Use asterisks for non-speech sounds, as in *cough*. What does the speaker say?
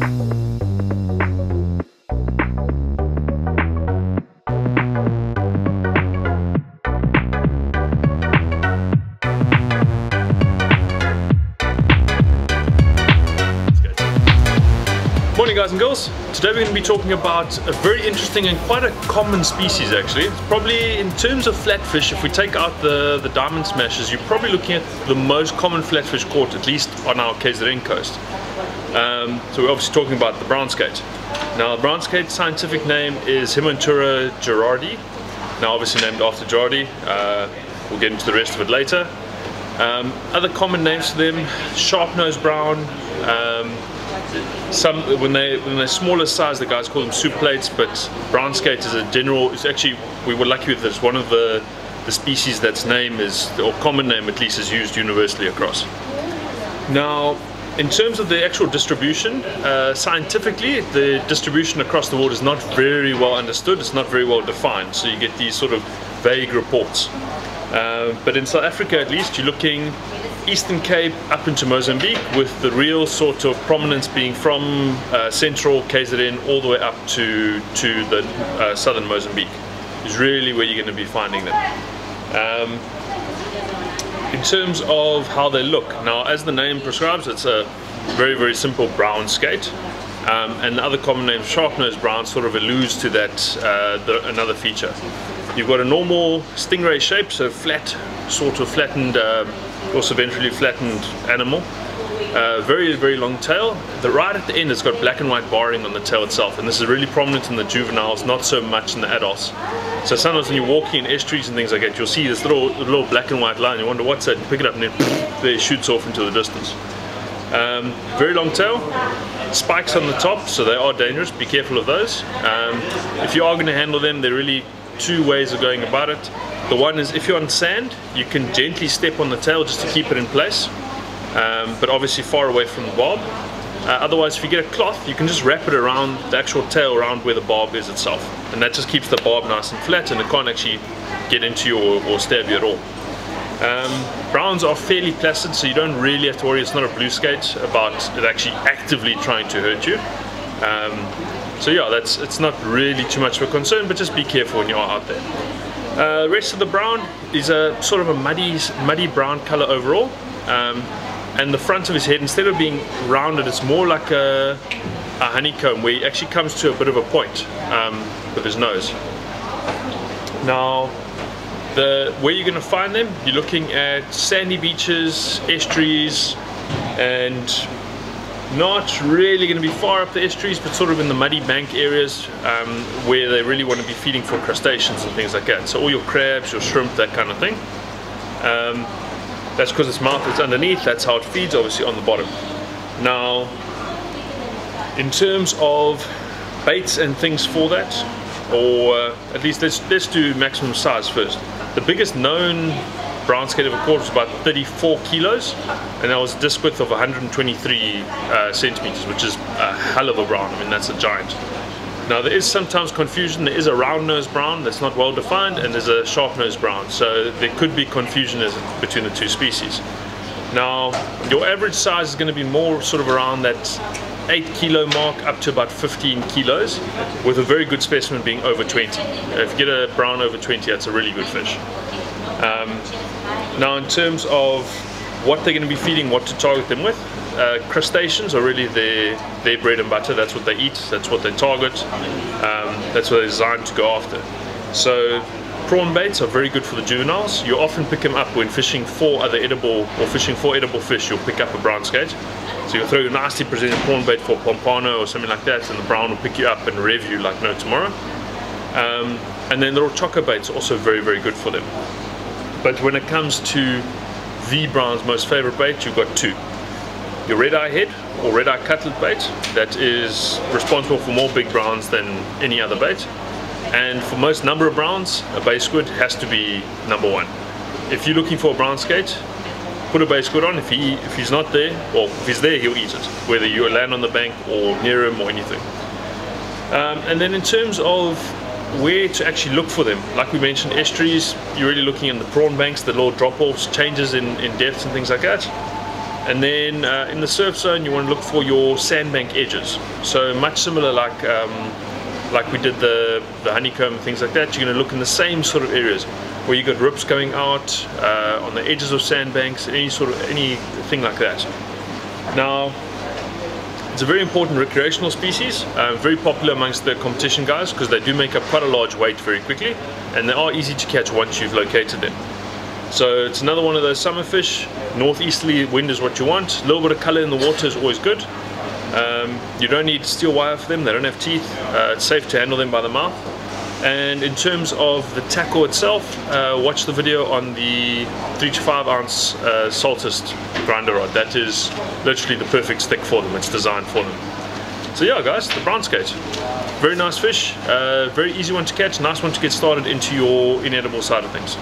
Morning guys and girls. Today we're going to be talking about a very interesting and quite a common species actually. It's probably in terms of flatfish, if we take out the, the diamond smashes, you're probably looking at the most common flatfish caught, at least on our KZN coast. Um, so we're obviously talking about the brown skate. Now the brown skate scientific name is Himantura gerrardi. Now obviously named after Gerardi. Uh, we'll get into the rest of it later. Um, other common names for them, sharp nose brown, um, some when they when they're smaller size the guys call them soup plates but brown skate is a general it's actually we were lucky with this one of the the species that's name is or common name at least is used universally across now in terms of the actual distribution uh, scientifically the distribution across the world is not very well understood. It's not very well defined. So you get these sort of vague reports. Uh, but in South Africa at least you're looking Eastern Cape up into Mozambique with the real sort of prominence being from uh, central KZN all the way up to, to the uh, southern Mozambique is really where you're going to be finding them. Um, in terms of how they look, now as the name prescribes it's a very very simple brown skate um, and the other common name sharp nose brown sort of alludes to that uh, the, another feature. You've got a normal stingray shape so flat sort of flattened um, also ventrally flattened animal. Uh, very, very long tail. The right at the end it's got black and white barring on the tail itself, and this is really prominent in the juveniles, not so much in the adults. So sometimes when you're walking in estuaries and things like that, you'll see this little, little black and white line. You wonder what's that? You pick it up and then *laughs* it shoots off into the distance. Um, very long tail, spikes on the top, so they are dangerous. Be careful of those. Um, if you are going to handle them, they're really two ways of going about it. The one is if you're on sand, you can gently step on the tail just to keep it in place, um, but obviously far away from the barb. Uh, otherwise, if you get a cloth, you can just wrap it around the actual tail around where the barb is itself. And that just keeps the barb nice and flat and it can't actually get into you or, or stab you at all. Um, browns are fairly placid, so you don't really have to worry, it's not a blue skate, about it actually actively trying to hurt you. Um, so yeah, that's it's not really too much of a concern, but just be careful when you are out there. Uh, rest of the brown is a sort of a muddy, muddy brown color overall. Um, and the front of his head, instead of being rounded, it's more like a, a honeycomb where he actually comes to a bit of a point um, with his nose. Now, the where you're going to find them, you're looking at sandy beaches, estuaries, and not really going to be far up the estuaries but sort of in the muddy bank areas um, where they really want to be feeding for crustaceans and things like that so all your crabs your shrimp that kind of thing um, that's because its mouth is underneath that's how it feeds obviously on the bottom. Now in terms of baits and things for that or uh, at least let's, let's do maximum size first. The biggest known brown skate of a quarter was about 34 kilos and that was a disc width of 123 uh, centimeters which is a hell of a brown. I mean that's a giant now there is sometimes confusion. There is a round nose brown that's not well defined and there's a sharp nose brown. So there could be confusion between the two species. Now your average size is going to be more sort of around that 8 kilo mark up to about 15 kilos with a very good specimen being over 20 if you get a brown over 20 that's a really good fish. Um, now in terms of what they're going to be feeding, what to target them with, uh, crustaceans are really their, their bread and butter, that's what they eat, that's what they target, um, that's what they're designed to go after. So prawn baits are very good for the juveniles. You often pick them up when fishing for other edible or fishing for edible fish, you'll pick up a brown skate. So you'll throw a nicely presented prawn bait for pompano or something like that and the brown will pick you up and rev you like no tomorrow. Um, and then little chokka baits are also very, very good for them. But when it comes to the brown's most favorite bait, you've got two. Your red eye head or red eye cutlet bait that is responsible for more big browns than any other bait. And for most number of browns, a bay squid has to be number one. If you're looking for a brown skate, put a bay squid on. If he if he's not there, well, if he's there, he'll eat it, whether you land on the bank or near him or anything. Um, and then in terms of where to actually look for them. Like we mentioned, estuaries, you're really looking in the prawn banks, the little drop-offs, changes in, in depths and things like that. And then uh, in the surf zone, you want to look for your sandbank edges. So much similar like um, like we did the, the honeycomb and things like that. You're going to look in the same sort of areas where you've got rips going out uh, on the edges of sandbanks, any sort of anything like that. Now, it's a very important recreational species, uh, very popular amongst the competition guys because they do make up quite a large weight very quickly and they are easy to catch once you've located them. So it's another one of those summer fish. Northeasterly wind is what you want. A little bit of color in the water is always good. Um, you don't need steel wire for them, they don't have teeth. Uh, it's safe to handle them by the mouth. And in terms of the tackle itself, uh, watch the video on the 3 to 5 ounce uh, Saltist grinder rod. That is literally the perfect stick for them, it's designed for them. So yeah guys, the brown skate. Very nice fish, uh, very easy one to catch, nice one to get started into your inedible side of things.